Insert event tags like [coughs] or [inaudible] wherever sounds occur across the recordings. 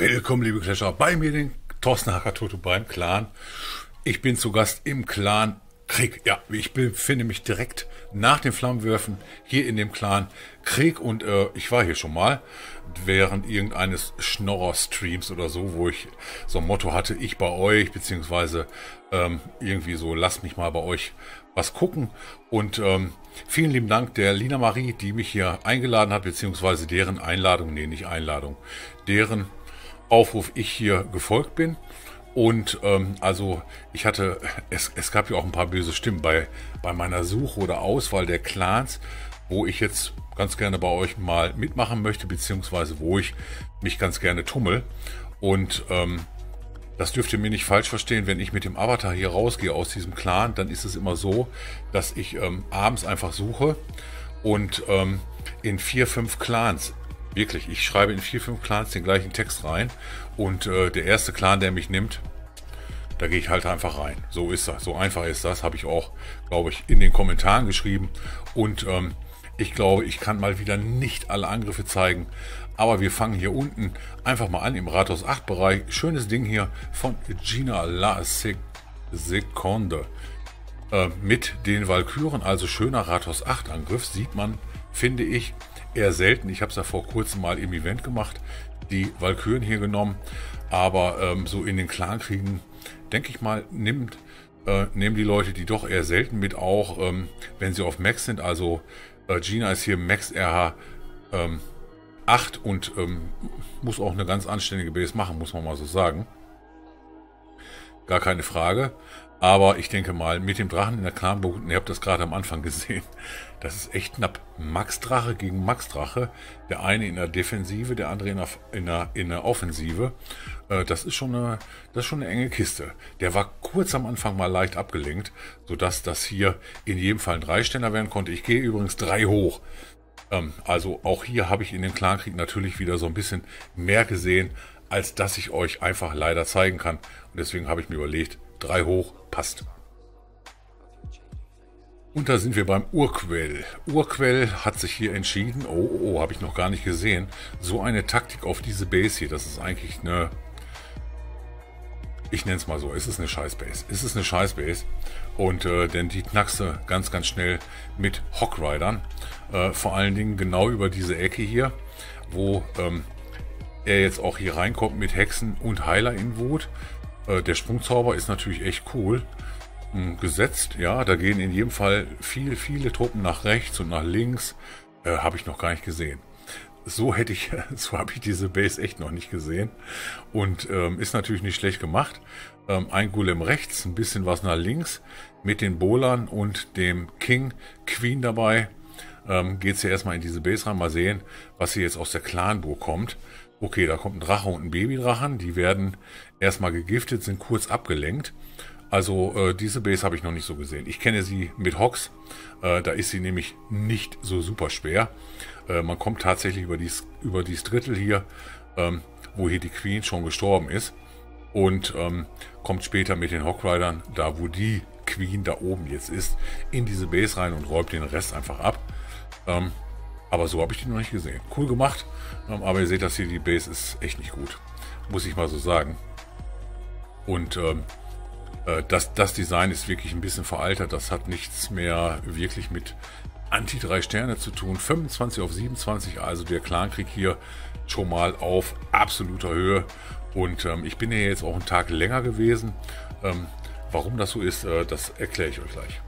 Willkommen, liebe Clasher, bei mir den Thorsten Hakatoto beim Clan. Ich bin zu Gast im Clan Krieg. Ja, ich befinde mich direkt nach den Flammenwürfen hier in dem Clan Krieg und äh, ich war hier schon mal während irgendeines Schnorrer-Streams oder so, wo ich so ein Motto hatte, ich bei euch, beziehungsweise ähm, irgendwie so, lasst mich mal bei euch was gucken. Und ähm, vielen lieben Dank der Lina Marie, die mich hier eingeladen hat, beziehungsweise deren Einladung, nee, nicht Einladung, deren Aufruf ich hier gefolgt bin. Und ähm, also ich hatte, es, es gab ja auch ein paar böse Stimmen bei, bei meiner Suche oder Auswahl der Clans, wo ich jetzt ganz gerne bei euch mal mitmachen möchte, beziehungsweise wo ich mich ganz gerne tummel. Und ähm, das dürft ihr mir nicht falsch verstehen, wenn ich mit dem Avatar hier rausgehe aus diesem Clan, dann ist es immer so, dass ich ähm, abends einfach suche und ähm, in vier, fünf Clans Wirklich, ich schreibe in vier, fünf Clans den gleichen Text rein und äh, der erste Clan, der mich nimmt, da gehe ich halt einfach rein. So ist das, so einfach ist das, habe ich auch, glaube ich, in den Kommentaren geschrieben und ähm, ich glaube, ich kann mal wieder nicht alle Angriffe zeigen, aber wir fangen hier unten einfach mal an im Rathaus 8 Bereich. Schönes Ding hier von Gina La Seconde. Äh, mit den Valkyren, also schöner Rathaus 8 Angriff, sieht man, finde ich, eher selten. Ich habe es ja vor kurzem mal im Event gemacht, die Valkyren hier genommen. Aber ähm, so in den Clankriegen, denke ich mal, nimmt, äh, nehmen die Leute die doch eher selten mit, auch ähm, wenn sie auf Max sind. Also äh, Gina ist hier Max RH ähm, 8 und ähm, muss auch eine ganz anständige Base machen, muss man mal so sagen. Gar keine Frage. Aber ich denke mal, mit dem Drachen in der Clanburg, ihr habt das gerade am Anfang gesehen, das ist echt knapp. Max Drache gegen Max Drache. Der eine in der Defensive, der andere in der, in der, in der Offensive. Äh, das, ist schon eine, das ist schon eine enge Kiste. Der war kurz am Anfang mal leicht abgelenkt, sodass das hier in jedem Fall ein Dreiständer werden konnte. Ich gehe übrigens drei hoch. Ähm, also auch hier habe ich in dem Clankrieg natürlich wieder so ein bisschen mehr gesehen, als dass ich euch einfach leider zeigen kann. Und deswegen habe ich mir überlegt, drei hoch passt. Und da sind wir beim Urquell. Urquell hat sich hier entschieden, oh, oh, oh habe ich noch gar nicht gesehen, so eine Taktik auf diese Base hier, das ist eigentlich eine, ich nenne es mal so, es ist eine Scheißbase. Es ist eine Scheißbase. Und äh, denn die knackste ganz, ganz schnell mit Hockridern. Äh, vor allen Dingen genau über diese Ecke hier, wo ähm, er jetzt auch hier reinkommt mit Hexen und Heiler in Wut. Äh, der Sprungzauber ist natürlich echt cool gesetzt. Ja, da gehen in jedem Fall viel, viele Truppen nach rechts und nach links. Äh, habe ich noch gar nicht gesehen. So hätte ich, [laughs] so habe ich diese Base echt noch nicht gesehen. Und ähm, ist natürlich nicht schlecht gemacht. Ähm, ein Golem rechts, ein bisschen was nach links. Mit den Bolern und dem King Queen dabei. Ähm, geht es ja erstmal in diese Base rein. Mal sehen, was hier jetzt aus der Clanburg kommt. Okay, da kommt ein Drache und ein Babydrachen. Die werden erstmal gegiftet, sind kurz abgelenkt. Also äh, diese Base habe ich noch nicht so gesehen. Ich kenne sie mit Hox. Äh, da ist sie nämlich nicht so super schwer. Äh, man kommt tatsächlich über dies, über dies Drittel hier, ähm, wo hier die Queen schon gestorben ist. Und ähm, kommt später mit den Hockridern, da wo die Queen da oben jetzt ist, in diese Base rein und räumt den Rest einfach ab. Ähm, aber so habe ich die noch nicht gesehen. Cool gemacht. Ähm, aber ihr seht, dass hier die Base ist echt nicht gut. Muss ich mal so sagen. Und ähm, äh, das, das Design ist wirklich ein bisschen veraltert. Das hat nichts mehr wirklich mit Anti 3 Sterne zu tun. 25 auf 27, also der Clankrieg hier schon mal auf absoluter Höhe. Und ähm, ich bin hier jetzt auch einen Tag länger gewesen. Ähm, warum das so ist, äh, das erkläre ich euch gleich.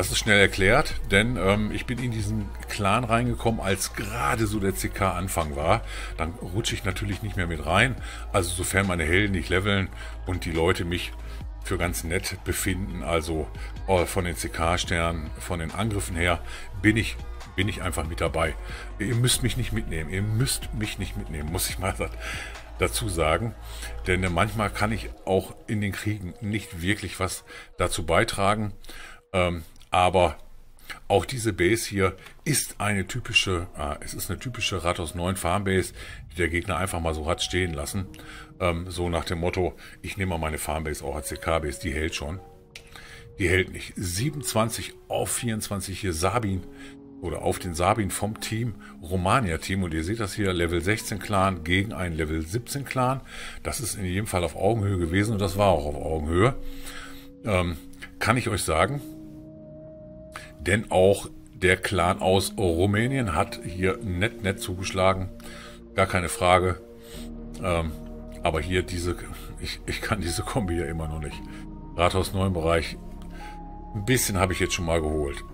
Das ist schnell erklärt, denn ähm, ich bin in diesen Clan reingekommen, als gerade so der CK-Anfang war. Dann rutsche ich natürlich nicht mehr mit rein. Also sofern meine Helden nicht leveln und die Leute mich für ganz nett befinden, also äh, von den CK-Sternen, von den Angriffen her, bin ich, bin ich einfach mit dabei. Ihr müsst mich nicht mitnehmen. Ihr müsst mich nicht mitnehmen, muss ich mal [laughs] dazu sagen. Denn äh, manchmal kann ich auch in den Kriegen nicht wirklich was dazu beitragen. Ähm, aber auch diese Base hier ist eine typische, äh, es ist eine typische Rathaus 9 Farmbase, die der Gegner einfach mal so hat stehen lassen. Ähm, so nach dem Motto, ich nehme mal meine Farmbase auch als CK-Base, die hält schon. Die hält nicht. 27 auf 24 hier Sabin oder auf den Sabin vom Team Romania Team. Und ihr seht das hier, Level 16 Clan gegen einen Level 17 Clan. Das ist in jedem Fall auf Augenhöhe gewesen und das war auch auf Augenhöhe. Ähm, kann ich euch sagen. Denn auch der Clan aus Rumänien hat hier nett, nett zugeschlagen. Gar keine Frage. Ähm, aber hier diese, ich, ich kann diese Kombi ja immer noch nicht. Rathaus 9 Bereich, ein bisschen habe ich jetzt schon mal geholt.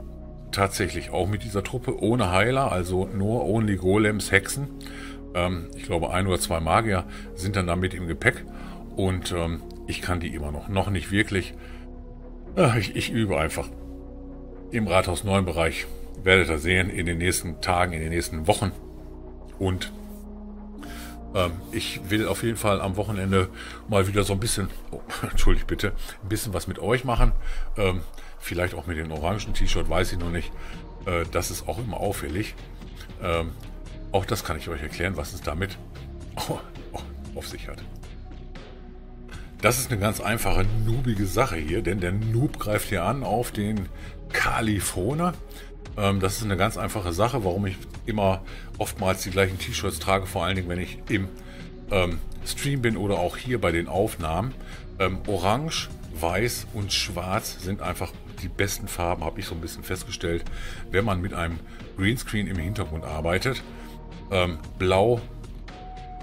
Tatsächlich auch mit dieser Truppe ohne Heiler, also nur Only Golems, Hexen. Ähm, ich glaube, ein oder zwei Magier sind dann damit im Gepäck. Und ähm, ich kann die immer noch. Noch nicht wirklich. Ach, ich, ich übe einfach. Im Rathaus 9 Bereich werdet ihr sehen in den nächsten Tagen, in den nächsten Wochen. Und ähm, ich will auf jeden Fall am Wochenende mal wieder so ein bisschen, oh, [laughs] entschuldigt bitte, ein bisschen was mit euch machen. Ähm, vielleicht auch mit dem orangen T-Shirt, weiß ich noch nicht. Äh, das ist auch immer auffällig. Ähm, auch das kann ich euch erklären, was es damit [laughs] auf sich hat. Das ist eine ganz einfache, noobige Sache hier, denn der Noob greift hier an auf den Kalifone. Ähm, das ist eine ganz einfache Sache, warum ich immer oftmals die gleichen T-Shirts trage, vor allen Dingen, wenn ich im ähm, Stream bin oder auch hier bei den Aufnahmen. Ähm, Orange, Weiß und Schwarz sind einfach die besten Farben, habe ich so ein bisschen festgestellt, wenn man mit einem Greenscreen im Hintergrund arbeitet. Ähm, Blau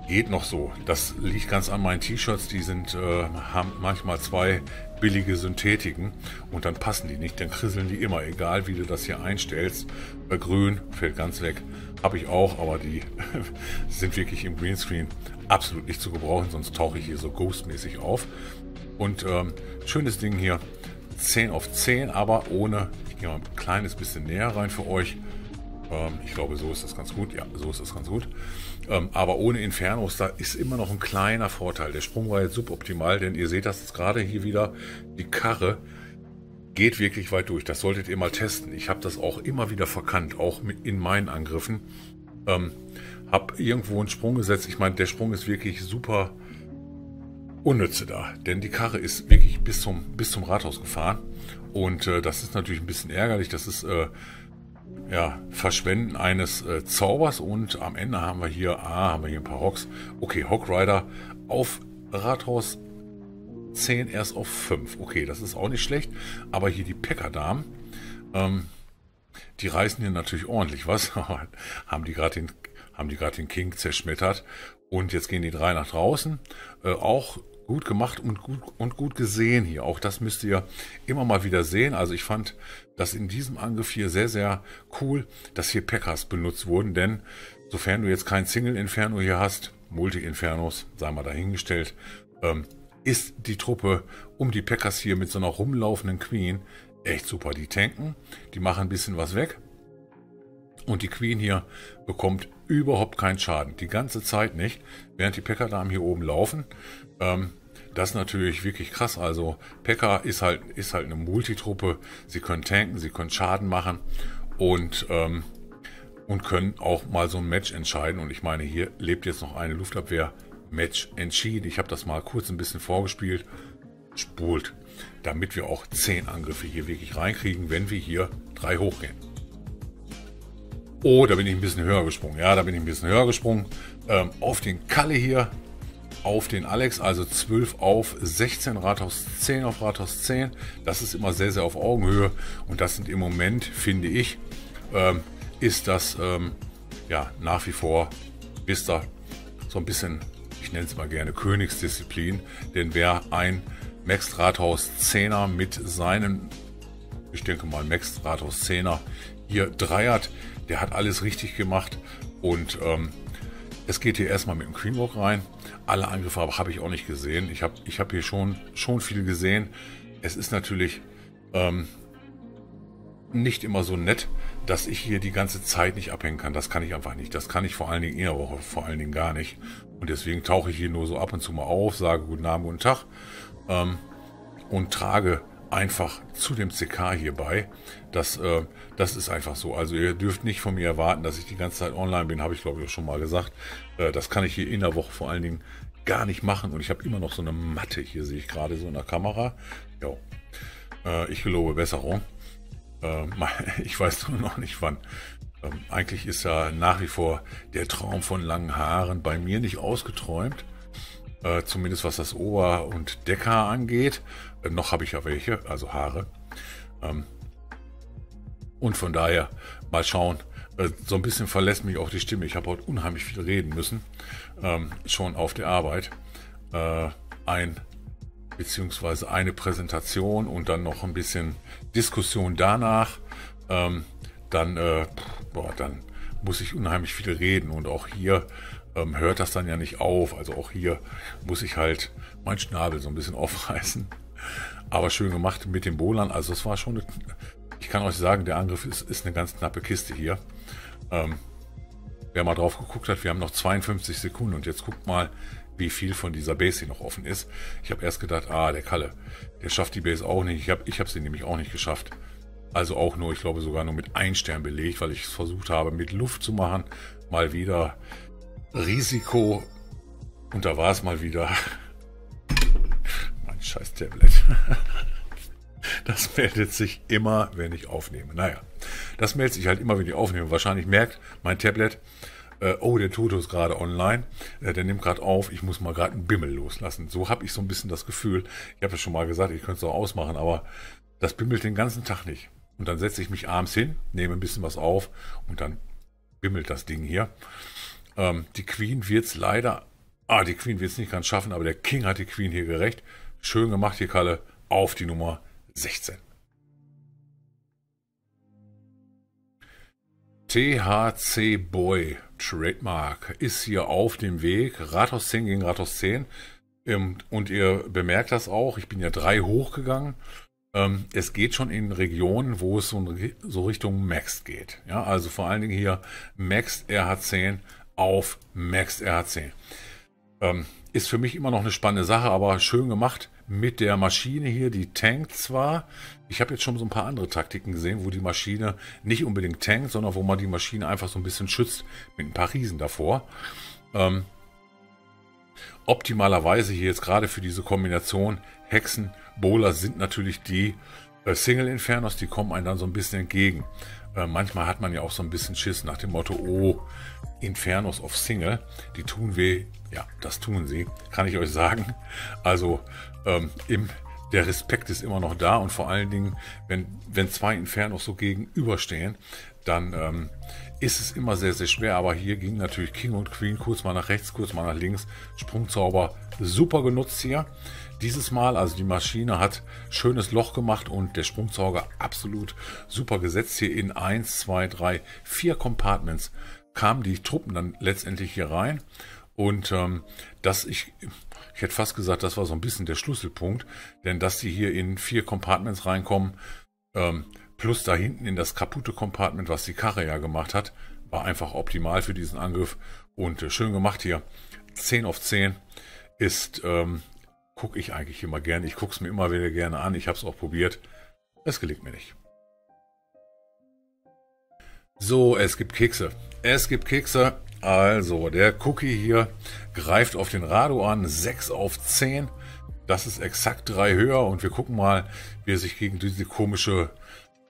geht noch so. Das liegt ganz an meinen T-Shirts. Die sind, äh, haben manchmal zwei billige Synthetiken und dann passen die nicht, dann krisseln die immer, egal wie du das hier einstellst. Bei Grün fällt ganz weg, habe ich auch, aber die [laughs] sind wirklich im Greenscreen absolut nicht zu gebrauchen, sonst tauche ich hier so ghostmäßig auf. Und ähm, schönes Ding hier, 10 auf 10, aber ohne, ich gehe mal ein kleines bisschen näher rein für euch. Ähm, ich glaube, so ist das ganz gut. Ja, so ist das ganz gut. Ähm, aber ohne Infernos, da ist immer noch ein kleiner Vorteil. Der Sprung war jetzt suboptimal, denn ihr seht das jetzt gerade hier wieder. Die Karre geht wirklich weit durch. Das solltet ihr mal testen. Ich habe das auch immer wieder verkannt, auch in meinen Angriffen. Ähm, habe irgendwo einen Sprung gesetzt. Ich meine, der Sprung ist wirklich super unnütze da, denn die Karre ist wirklich bis zum, bis zum Rathaus gefahren. Und äh, das ist natürlich ein bisschen ärgerlich. Das ist äh, ja, Verschwenden eines äh, Zaubers und am Ende haben wir hier, ah, haben wir hier ein paar Rocks. Okay, Hawk Rider auf Rathaus 10 erst auf 5. Okay, das ist auch nicht schlecht. Aber hier die Peckerdamen, ähm, die reißen hier natürlich ordentlich was. [laughs] haben die gerade den, den King zerschmettert. Und jetzt gehen die drei nach draußen. Äh, auch gut gemacht und gut, und gut gesehen hier. Auch das müsst ihr immer mal wieder sehen. Also ich fand das in diesem Angriff hier sehr, sehr cool, dass hier Packers benutzt wurden, denn sofern du jetzt kein Single-Inferno hier hast, Multi-Infernos, sei mal dahingestellt, ähm, ist die Truppe um die Packers hier mit so einer rumlaufenden Queen echt super. Die tanken, die machen ein bisschen was weg. Und die Queen hier bekommt überhaupt keinen Schaden. Die ganze Zeit nicht, während die Pekka-Damen hier oben laufen. Ähm, das ist natürlich wirklich krass. Also Pekka ist halt, ist halt eine Multitruppe. Sie können tanken, sie können Schaden machen und, ähm, und können auch mal so ein Match entscheiden. Und ich meine, hier lebt jetzt noch eine Luftabwehr. Match entschieden. Ich habe das mal kurz ein bisschen vorgespielt. Spult. Damit wir auch 10 Angriffe hier wirklich reinkriegen, wenn wir hier drei hochgehen. Oh, da bin ich ein bisschen höher gesprungen. Ja, da bin ich ein bisschen höher gesprungen. Ähm, auf den Kalle hier, auf den Alex, also 12 auf 16, Rathaus 10 auf Rathaus 10. Das ist immer sehr, sehr auf Augenhöhe. Und das sind im Moment, finde ich, ähm, ist das ähm, ja nach wie vor, ist da so ein bisschen, ich nenne es mal gerne Königsdisziplin. Denn wer ein Max Rathaus 10er mit seinen, ich denke mal Max Rathaus 10er hier dreiert, der hat alles richtig gemacht und ähm, es geht hier erstmal mit dem Queenwalk rein. Alle Angriffe habe ich auch nicht gesehen. Ich habe ich hab hier schon, schon viel gesehen. Es ist natürlich ähm, nicht immer so nett, dass ich hier die ganze Zeit nicht abhängen kann. Das kann ich einfach nicht. Das kann ich vor allen Dingen in der Woche, vor allen Dingen gar nicht. Und deswegen tauche ich hier nur so ab und zu mal auf, sage guten Abend, guten Tag ähm, und trage einfach zu dem CK hierbei. Das, äh, das ist einfach so. Also ihr dürft nicht von mir erwarten, dass ich die ganze Zeit online bin, habe ich glaube ich auch schon mal gesagt. Äh, das kann ich hier in der Woche vor allen Dingen gar nicht machen. Und ich habe immer noch so eine Matte, hier sehe ich gerade so in der Kamera. Ja. Äh, ich gelobe Besserung. Ähm, [laughs] ich weiß nur noch nicht wann. Ähm, eigentlich ist ja nach wie vor der Traum von langen Haaren bei mir nicht ausgeträumt. Äh, zumindest was das Ober- und Deckhaar angeht. Äh, noch habe ich ja welche, also Haare. Ähm, und von daher mal schauen. Äh, so ein bisschen verlässt mich auch die Stimme. Ich habe heute unheimlich viel reden müssen. Ähm, schon auf der Arbeit. Äh, ein beziehungsweise eine Präsentation und dann noch ein bisschen Diskussion danach. Ähm, dann, äh, boah, dann muss ich unheimlich viel reden und auch hier ähm, hört das dann ja nicht auf. Also auch hier muss ich halt mein Schnabel so ein bisschen [laughs] aufreißen. Aber schön gemacht mit dem Bolan. Also es war schon, eine, ich kann euch sagen, der Angriff ist, ist eine ganz knappe Kiste hier. Ähm, wer mal drauf geguckt hat, wir haben noch 52 Sekunden und jetzt guckt mal, wie viel von dieser Base hier noch offen ist. Ich habe erst gedacht, ah, der Kalle, der schafft die Base auch nicht. Ich habe ich hab sie nämlich auch nicht geschafft. Also auch nur, ich glaube sogar nur mit ein Stern belegt, weil ich es versucht habe, mit Luft zu machen. Mal wieder Risiko. Und da war es mal wieder. [laughs] mein scheiß Tablet. [laughs] Das meldet sich immer, wenn ich aufnehme. Naja, das meldet sich halt immer, wenn ich aufnehme. Wahrscheinlich merkt mein Tablet, äh, oh, der Toto ist gerade online, äh, der nimmt gerade auf, ich muss mal gerade einen Bimmel loslassen. So habe ich so ein bisschen das Gefühl. Ich habe das schon mal gesagt, ich könnte es auch ausmachen, aber das bimmelt den ganzen Tag nicht. Und dann setze ich mich abends hin, nehme ein bisschen was auf und dann bimmelt das Ding hier. Ähm, die Queen wird es leider, ah, die Queen wird es nicht ganz schaffen, aber der King hat die Queen hier gerecht. Schön gemacht hier, Kalle, auf die Nummer 16. THC Boy Trademark ist hier auf dem Weg. Rathaus 10 gegen Rathaus 10. Ähm, und ihr bemerkt das auch. Ich bin ja drei hochgegangen. Ähm, es geht schon in Regionen, wo es so, Richtung Maxed geht. Ja, also vor allen Dingen hier Maxed RH10 auf RH10. Ähm, ist für mich immer noch eine spannende Sache, aber schön gemacht mit der Maschine hier, die tankt zwar. Ich habe jetzt schon so ein paar andere Taktiken gesehen, wo die Maschine nicht unbedingt tankt, sondern wo man die Maschine einfach so ein bisschen schützt mit ein paar Riesen davor. Ähm, optimalerweise hier jetzt gerade für diese Kombination Hexen, Bowler sind natürlich die äh, Single Infernos, die kommen einem dann so ein bisschen entgegen. Äh, manchmal hat man ja auch so ein bisschen Schiss nach dem Motto, oh, Infernos auf Single, die tun weh. Ja, das tun sie, kann ich euch sagen. Also ähm, im, der Respekt ist immer noch da und vor allen Dingen, wenn, wenn zwei Infernos so gegenüberstehen, dann ähm, ist es immer sehr, sehr schwer. Aber hier ging natürlich King und Queen kurz mal nach rechts, kurz mal nach links. Sprungzauber super genutzt hier. Dieses Mal, also die Maschine hat schönes Loch gemacht und der Sprungzauber absolut super gesetzt. Hier in 1, 2, 3, 4 Compartments kamen die Truppen dann letztendlich hier rein. Und ähm, das, ich, ich hätte fast gesagt, das war so ein bisschen der Schlüsselpunkt, denn dass die hier in vier Compartments reinkommen, ähm, plus da hinten in das kaputte Compartment, was die Karre ja gemacht hat, war einfach optimal für diesen Angriff und äh, schön gemacht hier. 10 auf 10 ist, ähm, gucke ich eigentlich immer gerne. Ich gucke es mir immer wieder gerne an. Ich habe es auch probiert. Es gelingt mir nicht. So, es gibt Kekse. Es gibt Kekse. Also, der Cookie hier greift auf den Rado an. 6 auf 10. Das ist exakt 3 höher. Und wir gucken mal, wie er sich gegen diese komische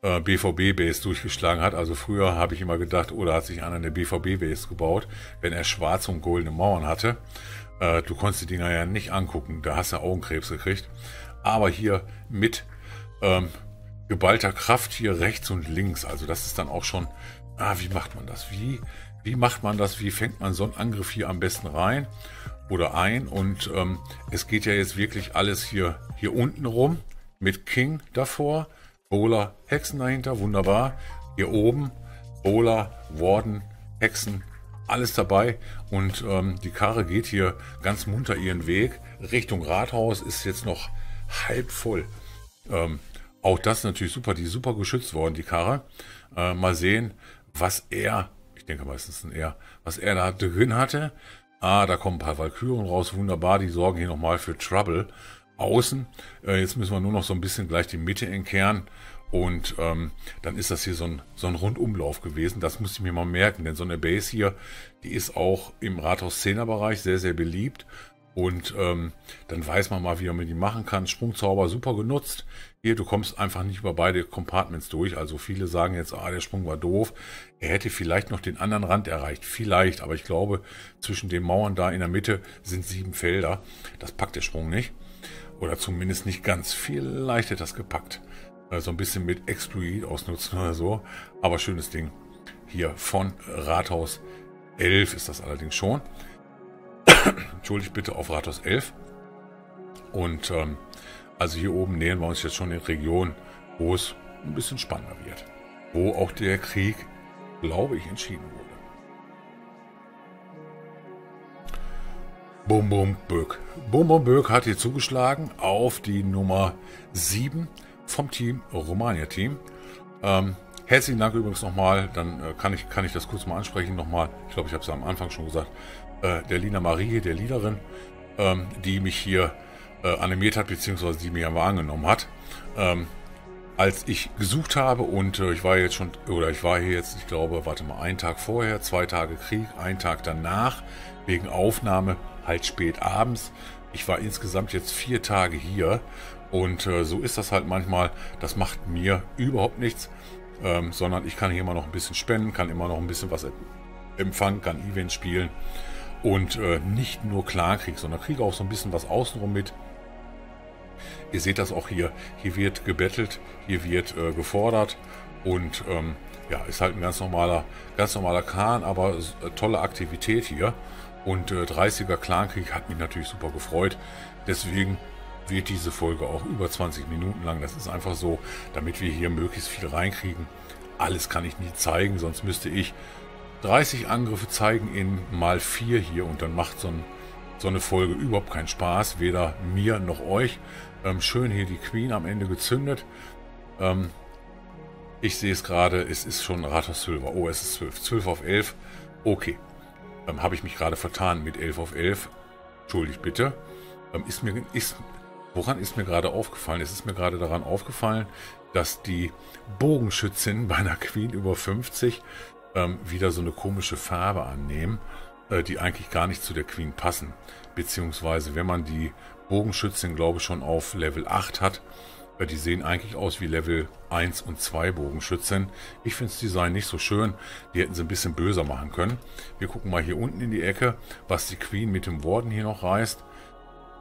äh, BVB-Base durchgeschlagen hat. Also früher habe ich immer gedacht, oder hat sich einer eine BVB-Base gebaut, wenn er schwarze und goldene Mauern hatte. Äh, du konntest die Dinger ja nicht angucken, da hast du Augenkrebs gekriegt. Aber hier mit ähm, geballter Kraft hier rechts und links, also das ist dann auch schon, ah, wie macht man das? Wie, wie macht man das? Wie fängt man so einen Angriff hier am besten rein oder ein? Und ähm, es geht ja jetzt wirklich alles hier, hier unten rum mit King davor Bowler, Hexen dahinter, wunderbar. Hier oben Bowler, Warden, Hexen, alles dabei. Und ähm, die Karre geht hier ganz munter ihren Weg. Richtung Rathaus ist jetzt noch halb voll. Ähm, auch das natürlich super, die ist super geschützt worden, die Karre. Äh, mal sehen, was er, ich denke meistens ein er, was er da drin hatte. Ah, da kommen ein paar Valkyren raus, wunderbar, die sorgen hier nochmal für Trouble außen. Äh, jetzt müssen wir nur noch so ein bisschen gleich die Mitte entkernen. Und ähm, dann ist das hier so ein, so ein Rundumlauf gewesen. Das muss ich mir mal merken, denn so eine Base hier, die ist auch im Rathaus-Szene-Bereich sehr, sehr beliebt. Und ähm, dann weiß man mal, wie man die machen kann. Sprungzauber super genutzt. Hier, du kommst einfach nicht über beide Compartments durch. Also viele sagen jetzt, ah, der Sprung war doof. Er hätte vielleicht noch den anderen Rand erreicht. Vielleicht, aber ich glaube, zwischen den Mauern da in der Mitte sind sieben Felder. Das packt der Sprung nicht. Oder zumindest nicht ganz. Vielleicht hätte das gepackt. So also ein bisschen mit Exploit ausnutzen oder so. Aber schönes Ding. Hier von Rathaus 11 ist das allerdings schon. [coughs] Entschuldigt bitte auf Rathaus 11. Und ähm, also hier oben nähern wir uns jetzt schon in Region, wo es ein bisschen spannender wird. Wo auch der Krieg, glaube ich, entschieden wurde. Bum Bum Böck. Bum Bum Böck hat hier zugeschlagen auf die Nummer 7 vom Team Romania Team. Ähm, herzlichen Dank übrigens nochmal, dann äh, kann, ich, kann ich das kurz mal ansprechen nochmal. Ich glaube, ich habe es am Anfang schon gesagt äh, der Lina Marie, der Liederin, ähm, die mich hier äh, animiert hat, beziehungsweise die mir wahrgenommen hat. Ähm, als ich gesucht habe und äh, ich war jetzt schon, oder ich war hier jetzt, ich glaube, warte mal, einen Tag vorher, zwei Tage Krieg, einen Tag danach, wegen Aufnahme, halt spät abends. Ich war insgesamt jetzt vier Tage hier und äh, so ist das halt manchmal. Das macht mir überhaupt nichts, ähm, sondern ich kann hier immer noch ein bisschen spenden, kann immer noch ein bisschen was empfangen, kann Events spielen. Und äh, nicht nur Klarkrieg, sondern kriege auch so ein bisschen was außenrum mit. Ihr seht das auch hier. Hier wird gebettelt, hier wird äh, gefordert und ähm, ja, ist halt ein ganz normaler, ganz normaler Clan, aber äh, tolle Aktivität hier. Und äh, 30er Clankrieg hat mich natürlich super gefreut. Deswegen wird diese Folge auch über 20 Minuten lang. Das ist einfach so, damit wir hier möglichst viel reinkriegen. Alles kann ich nie zeigen, sonst müsste ich 30 Angriffe zeigen in mal 4 hier und dann macht so, ein, so, eine Folge überhaupt keinen Spaß, weder mir noch euch. Ähm, schön hier die Queen am Ende gezündet. Ähm, ich sehe es gerade, es ist schon Rathaus Silver. Oh, es ist 12. 12 auf 11. Okay. Ähm, Habe ich mich gerade vertan mit 11 auf 11. Entschuldigt bitte. Ähm, ist mir, ist, woran ist mir gerade aufgefallen? Es ist mir gerade daran aufgefallen, dass die Bogenschützin bei einer Queen über 50 ähm, wieder so eine komische Farbe annehmen, äh, die eigentlich gar nicht zu der Queen passen. Beziehungsweise, wenn man die Bogenschützin, glaube ich, schon auf Level 8 hat, äh, die sehen eigentlich aus wie Level 1 und 2 Bogenschützen. Ich finde das Design nicht so schön. Die hätten sie ein bisschen böser machen können. Wir gucken mal hier unten in die Ecke, was die Queen mit dem Warden hier noch reißt.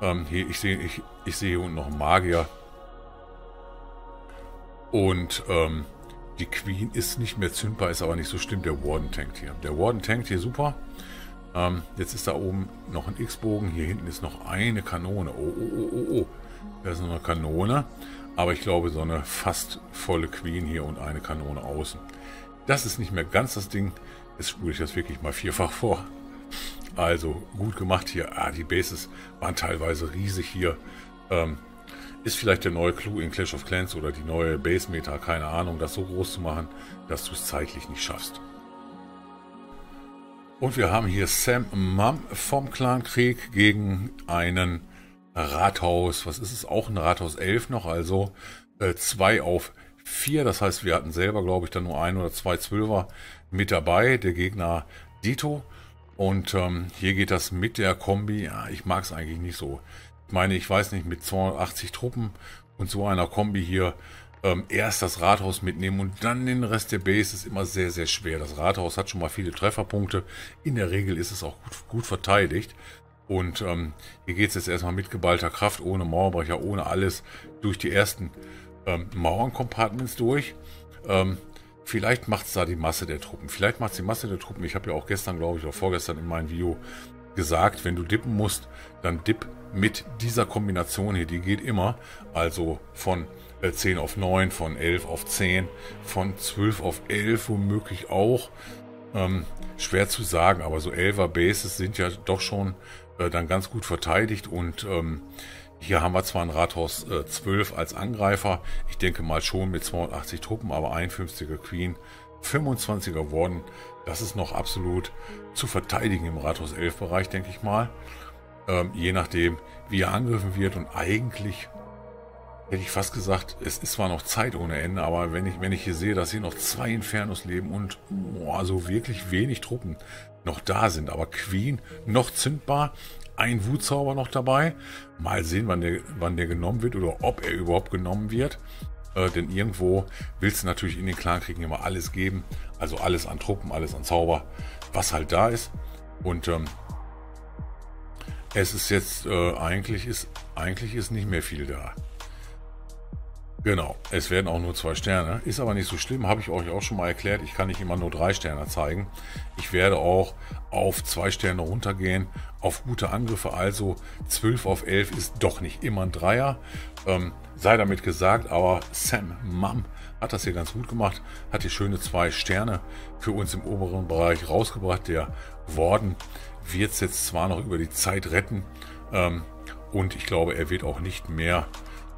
Ähm, hier, ich sehe ich, ich seh hier unten noch einen Magier. Und ähm, die Queen ist nicht mehr zündbar, ist aber nicht so schlimm. Der Warden tankt hier. Der Warden tankt hier super. Ähm, jetzt ist da oben noch ein X-Bogen. Hier hinten ist noch eine Kanone. Oh, oh, oh, oh, oh. Da ist noch eine Kanone. Aber ich glaube, so eine fast volle Queen hier und eine Kanone außen. Das ist nicht mehr ganz das Ding. Jetzt spule ich das wirklich mal vierfach vor. Also gut gemacht hier. Ah, die Bases waren teilweise riesig hier. Ähm, ist vielleicht der neue Clou in Clash of Clans oder die neue Base Meta, keine Ahnung, das so groß zu machen, dass du es zeitlich nicht schaffst. Und wir haben hier Sam Mum vom Clan Krieg gegen einen Rathaus, was ist es, auch ein Rathaus 11 noch, also 2 äh, auf 4, das heißt, wir hatten selber, glaube ich, dann nur ein oder zwei Zwölfer mit dabei, der Gegner Dito. Und ähm, hier geht das mit der Kombi, ja, ich mag es eigentlich nicht so meine, ich weiß nicht, mit 280 Truppen und so einer Kombi hier ähm, erst das Rathaus mitnehmen und dann den Rest der Base ist immer sehr, sehr schwer. Das Rathaus hat schon mal viele Trefferpunkte. In der Regel ist es auch gut, gut verteidigt. Und ähm, hier geht es jetzt erstmal mit geballter Kraft, ohne Mauerbrecher, ohne alles, durch die ersten ähm, Mauern-Compartments durch. Ähm, vielleicht macht es da die Masse der Truppen. Vielleicht macht es die Masse der Truppen. Ich habe ja auch gestern, glaube ich, oder vorgestern in meinem Video gesagt, wenn du dippen musst, dann dipp mit dieser Kombination hier. Die geht immer. Also von 10 äh, auf 9, von 11 auf 10, von 12 auf 11 womöglich auch. Ähm, schwer zu sagen, aber so 11er Bases sind ja doch schon äh, dann ganz gut verteidigt und ähm, hier haben wir zwar ein Rathaus äh, 12 als Angreifer, ich denke mal schon mit 280 Truppen, aber 51er Queen, 25er Warden, das ist noch absolut zu verteidigen im Rathaus 11 Bereich, denke ich mal. Ähm, je nachdem, wie er angegriffen wird und eigentlich hätte ich fast gesagt, es ist zwar noch Zeit ohne Ende, aber wenn ich, wenn ich hier sehe, dass hier noch zwei Infernos leben und boah, so wirklich wenig Truppen noch da sind, aber Queen noch zündbar, ein Wutzauber noch dabei. Mal sehen, wann der, wann der genommen wird oder ob er überhaupt genommen wird. Äh, denn irgendwo willst du natürlich in den Clankriegen immer alles geben. Also alles an Truppen, alles an Zauber, was halt da ist. Und ähm, es ist jetzt, äh, eigentlich ist, eigentlich ist nicht mehr viel da. Genau, es werden auch nur zwei Sterne. Ist aber nicht so schlimm, habe ich euch auch schon mal erklärt. Ich kann nicht immer nur drei Sterne zeigen. Ich werde auch auf zwei Sterne runtergehen, auf gute Angriffe. Also 12 auf 11 ist doch nicht immer ein Dreier. Ähm, sei damit gesagt, aber Sam Mum hat das hier ganz gut gemacht. Hat die schöne zwei Sterne für uns im oberen Bereich rausgebracht. Der Warden wird es jetzt zwar noch über die Zeit retten. Ähm, und ich glaube, er wird auch nicht mehr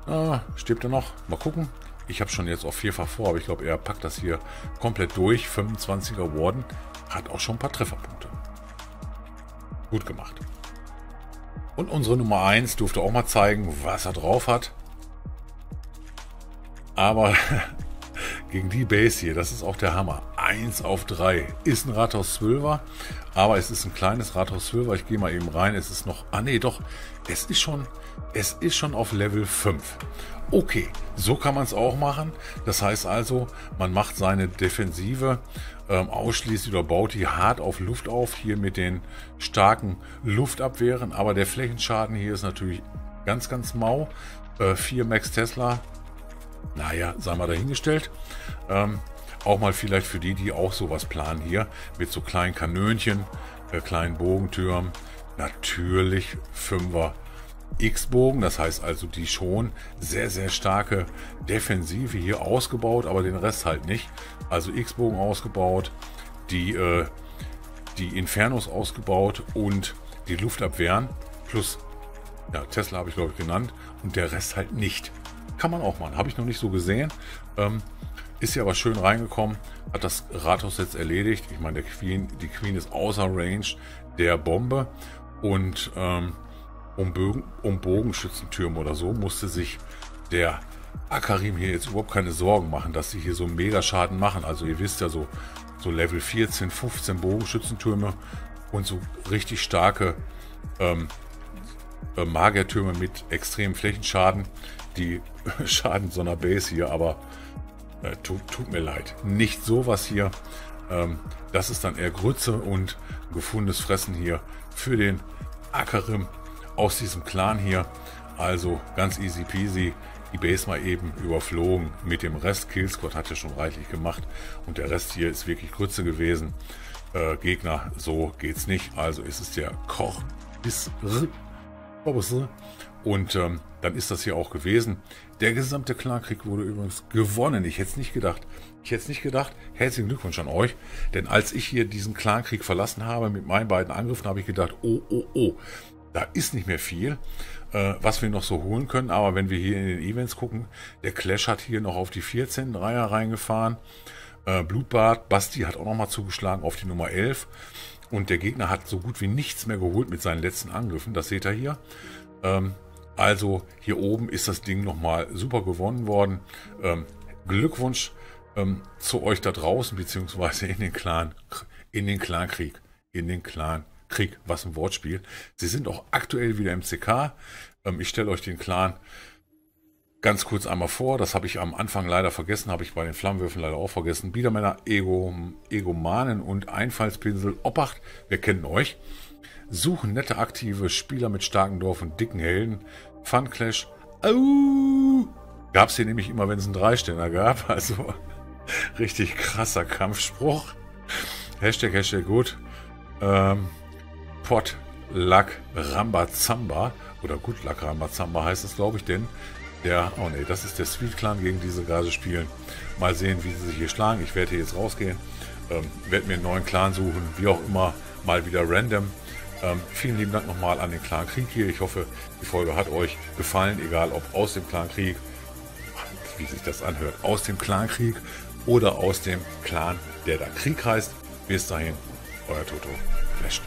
Ah, stirbt er noch? Mal gucken. Ich habe schon jetzt auf vierfach vor, aber ich glaube, er packt das hier komplett durch. 25er Warden hat auch schon ein paar Trefferpunkte. Gut gemacht. Und unsere Nummer 1 durfte auch mal zeigen, was er drauf hat. Aber [laughs] gegen die Base hier, das ist auch der Hammer. 1 auf 3 ist ein Rathaus 12er, aber es ist ein kleines Rathaus 12er. Ich gehe mal eben rein. Es ist noch, ah nee, doch, es ist schon, es ist schon auf Level 5. Okay, so kann man es auch machen. Das heißt also, man macht seine Defensive ähm, ausschließlich oder baut die hart auf Luft auf, hier mit den starken Luftabwehren. Aber der Flächenschaden hier ist natürlich ganz, ganz mau. Äh, 4 Max Tesla, naja, sei mal dahingestellt. Ähm, auch mal vielleicht für die, die auch sowas planen hier, mit so kleinen Kanönchen, äh, kleinen Bogentürmen. Natürlich 5er X-Bogen, das heißt also die schon sehr, sehr starke Defensive hier ausgebaut, aber den Rest halt nicht. Also X-Bogen ausgebaut, die, äh, die Infernos ausgebaut und die Luftabwehren plus, ja, Tesla habe ich glaube ich genannt und der Rest halt nicht. Kann man auch machen, habe ich noch nicht so gesehen. Ähm, ist hier aber schön reingekommen, hat das Rathaus jetzt erledigt. Ich meine, der Queen, die Queen ist außer Range der Bombe und ähm, um, Bögen, um Bogenschützentürme oder so musste sich der Akarim hier jetzt überhaupt keine Sorgen machen, dass sie hier so mega Schaden machen. Also ihr wisst ja so, so Level 14, 15 Bogenschützentürme und so richtig starke ähm, äh, mit extremem Flächenschaden. Die [laughs] schaden so einer Base hier, aber äh, tut, tut, mir leid. Nicht sowas hier. Ähm, das ist dann eher Grütze und gefundenes Fressen hier für den Akarim aus diesem Clan hier. Also ganz easy peasy. Die Base mal eben überflogen mit dem Rest. Killsquad hat ja schon reichlich gemacht. Und der Rest hier ist wirklich Grütze gewesen. Äh, Gegner, so geht's nicht. Also ist es der Koch bis und ähm, dann ist das hier auch gewesen. Der gesamte Clankrieg wurde übrigens gewonnen. Ich hätte es nicht gedacht. Ich hätte es nicht gedacht. Herzlichen Glückwunsch an euch. Denn als ich hier diesen Clankrieg verlassen habe mit meinen beiden Angriffen, habe ich gedacht, oh, oh, oh, da ist nicht mehr viel, äh, was wir noch so holen können. Aber wenn wir hier in den Events gucken, der Clash hat hier noch auf die 14 Dreier reingefahren. Äh, Blutbad, Basti hat auch nochmal zugeschlagen auf die Nummer 11. Und der Gegner hat so gut wie nichts mehr geholt mit seinen letzten Angriffen. Das seht ihr hier. Ähm, also hier oben ist das Ding nochmal super gewonnen worden. Ähm, Glückwunsch ähm, zu euch da draußen, beziehungsweise in den Clan, in den Clankrieg, in den Clankrieg, was ein Wortspiel. Sie sind auch aktuell wieder im CK. Ähm, ich stelle euch den Clan ganz kurz einmal vor. Das habe ich am Anfang leider vergessen, habe ich bei den Flammenwürfen leider auch vergessen. Biedermänner, Ego, Egomanen und Einfallspinsel. Obacht, wir kennen euch. Suchen nette aktive Spieler mit starken Dorf und dicken Helden. Fun Clash. Au! Gab es hier nämlich immer, wenn es einen Dreiständer gab. [laughs] Also richtig krasser Kampfspruch. Hashtag, Hashtag gut. Ähm, Pot Luck Rambazamba. Oder Good Luck Rambazamba heißt es, glaube ich, denn der, oh ne, das ist der Sweet Clan, gegen die sie gerade spielen. Mal sehen, wie sie sich hier schlagen. Ich werde hier jetzt rausgehen. Ähm, werde mir einen neuen Clan suchen, wie auch immer, mal wieder random. Ähm, vielen lieben Dank nochmal an den Clan Krieg hier. Ich hoffe, die Folge hat euch gefallen, egal ob aus dem Clan Krieg, wie sich das anhört, aus dem Clan Krieg oder aus dem Clan, der da Krieg heißt. Bis dahin, euer Toto. Flasht.